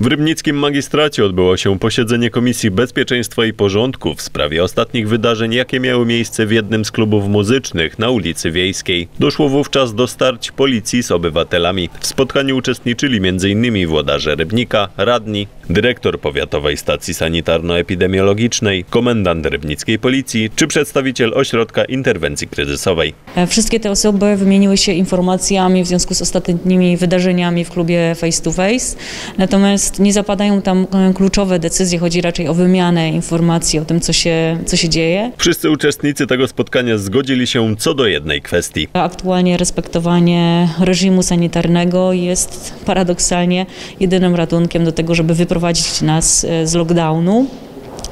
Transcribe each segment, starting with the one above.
W Rybnickim Magistracie odbyło się posiedzenie Komisji Bezpieczeństwa i Porządku w sprawie ostatnich wydarzeń, jakie miały miejsce w jednym z klubów muzycznych na ulicy Wiejskiej. Doszło wówczas do starć policji z obywatelami. W spotkaniu uczestniczyli m.in. włodarze Rybnika, radni, dyrektor Powiatowej Stacji Sanitarno-Epidemiologicznej, komendant Rybnickiej Policji czy przedstawiciel Ośrodka Interwencji Kryzysowej. E, Wszystkie te osoby wymieniły się informacjami w związku z ostatnimi wydarzeniami w klubie Face to Face, natomiast nie zapadają tam e, kluczowe decyzje, chodzi raczej o wymianę informacji o tym, co się, co się dzieje. Wszyscy uczestnicy tego spotkania zgodzili się co do jednej kwestii. Aktualnie respektowanie reżimu sanitarnego jest paradoksalnie jedynym ratunkiem do tego, żeby wyprowadzić nas e, z lockdownu.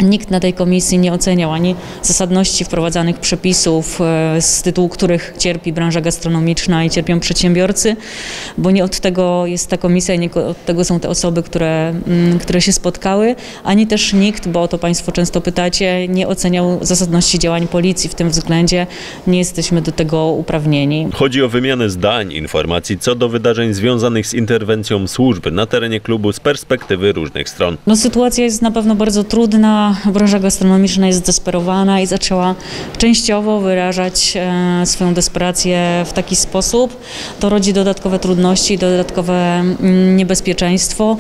Nikt na tej komisji nie oceniał ani zasadności wprowadzanych przepisów, e, z tytułu których cierpi branża gastronomiczna i cierpią przedsiębiorcy, bo nie od tego jest ta komisja, nie od tego są te osoby, które, mm, które się spotkały, ani też nikt, bo o to Państwo często pytacie, nie oceniał zasadności działań policji w tym względzie. Nie jesteśmy do tego uprawnieni. Chodzi o wymianę zdań, informacji co do wydarzeń związanych z interwencją służb na terenie klubu z perspektywy różnych stron. No, sytuacja jest na pewno bardzo trudna. Branża gastronomiczna jest zdesperowana i zaczęła częściowo wyrażać e, swoją desperację w taki sposób. To rodzi dodatkowe trudności, dodatkowe mm, niebezpieczeństwo.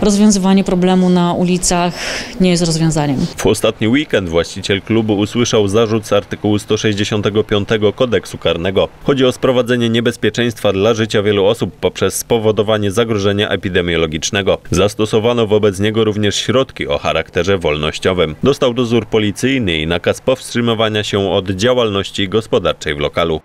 Rozwiązywanie problemu na ulicach nie jest rozwiązaniem. W ostatni weekend właściciel klubu usłyszał zarzut z artykułu 165 kodeksu karnego. Chodzi o sprowadzenie niebezpieczeństwa dla życia wielu osób poprzez spowodowanie zagrożenia epidemiologicznego. Zastosowano wobec niego również środki o charakterze Dostał dozór policyjny i nakaz powstrzymywania się od działalności gospodarczej w lokalu.